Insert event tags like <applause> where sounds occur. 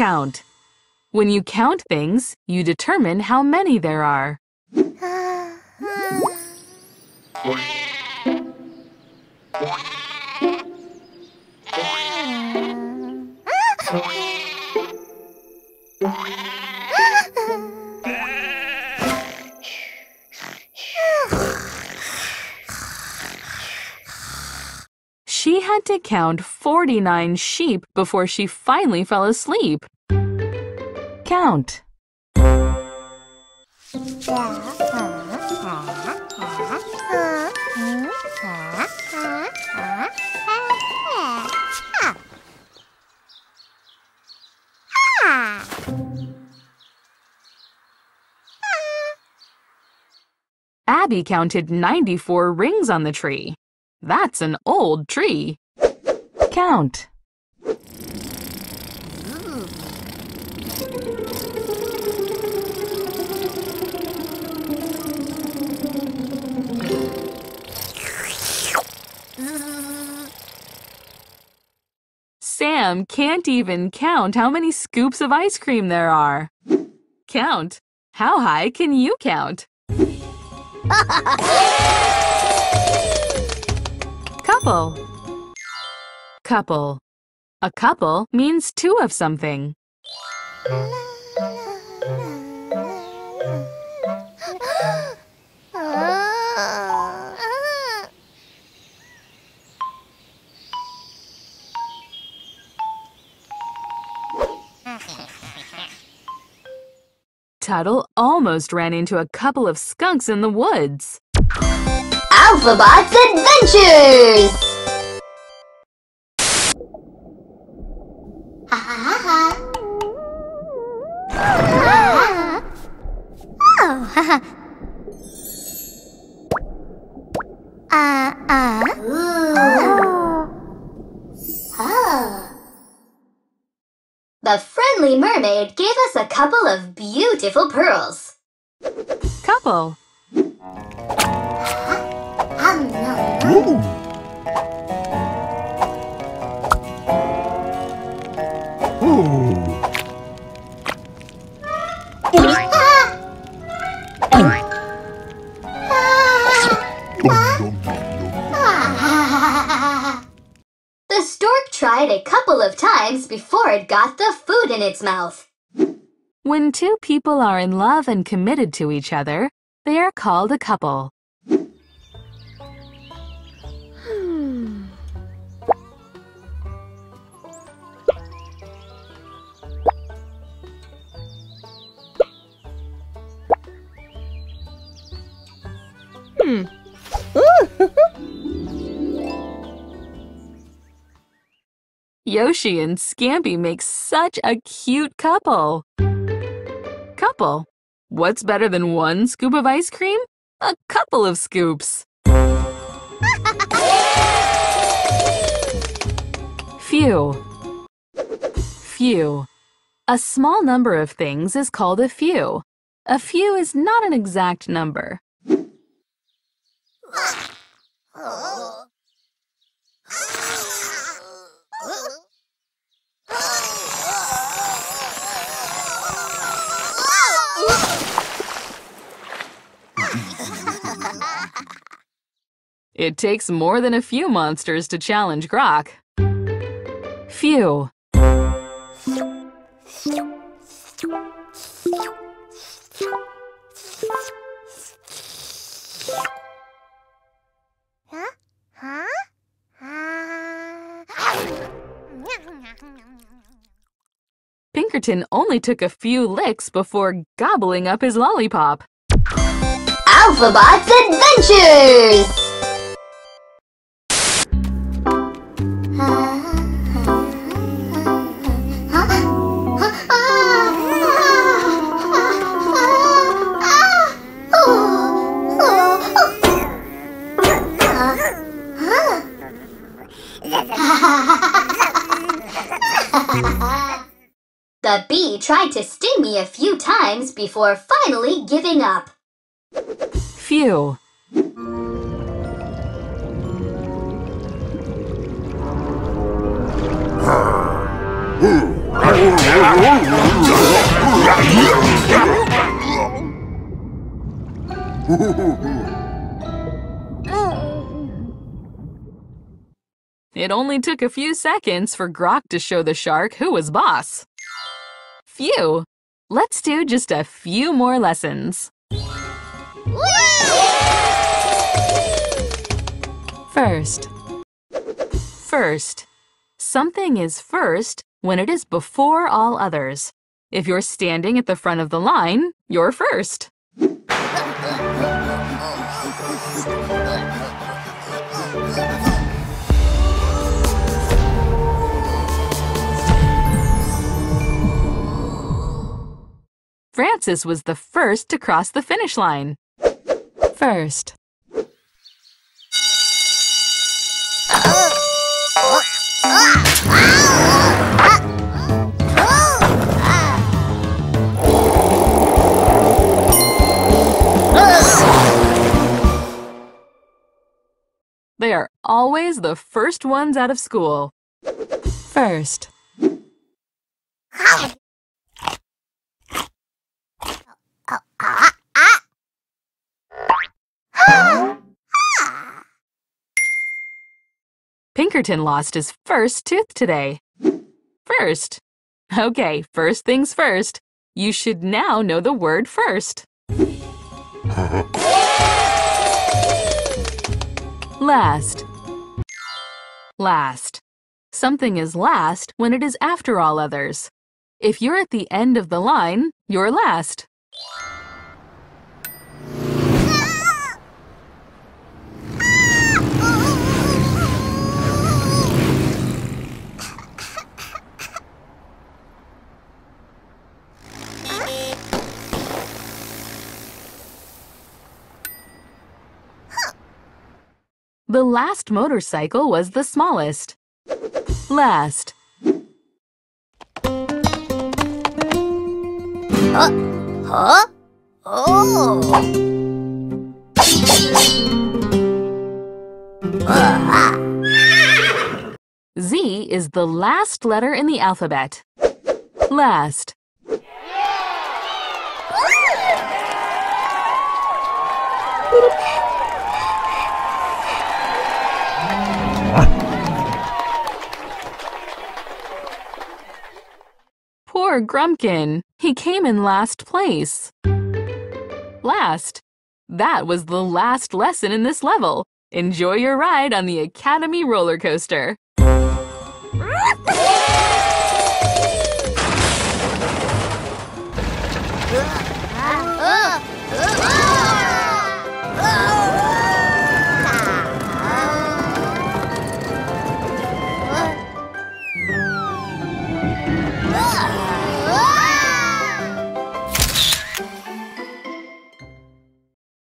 Count. When you count things, you determine how many there are. <sighs> She had to count 49 sheep before she finally fell asleep. Count. Abby counted 94 rings on the tree. That's an old tree. Count. Sam can't even count how many scoops of ice cream there are. Count. How high can you count? <laughs> couple. Couple. A couple means two of something. <gasps> Tuttle almost ran into a couple of skunks in the woods. Alphabot's Adventures! Ha ha. Oh, ha ha. Uh, uh. Oh. The friendly mermaid gave us a couple of beautiful pearls. Couple. The stork tried a couple of times before it got the food in its mouth. When two people are in love and committed to each other, they are called a couple. Hmm. <laughs> Yoshi and Scampy make such a cute couple. Couple. What's better than one scoop of ice cream? A couple of scoops. <laughs> Few. Few. A small number of things is called a few. A few is not an exact number. It takes more than a few monsters to challenge Grok. Few. Pinkerton only took a few licks before gobbling up his lollipop. Alphabot's Adventures! <laughs> <laughs> The bee tried to sting me a few times before finally giving up. Few. <laughs> It only took a few seconds for Grok to show the shark who was boss. Phew! Let's do just a few more lessons. First. First. Something is first when it is before all others. If you're standing at the front of the line, you're first. Francis was the first to cross the finish line. First. They are always the first ones out of school. First. Pinkerton lost his first tooth today. First. Okay, first things first. You should now know the word first. <laughs> Last. Last. Something is last when it is after all others. If you're at the end of the line, you're last. The last motorcycle was the smallest. Last. Huh? Huh? Oh! Z is the last letter in the alphabet. Last. Poor Grumpkin. He came in last place. Last. That was the last lesson in this level. Enjoy your ride on the Academy roller coaster.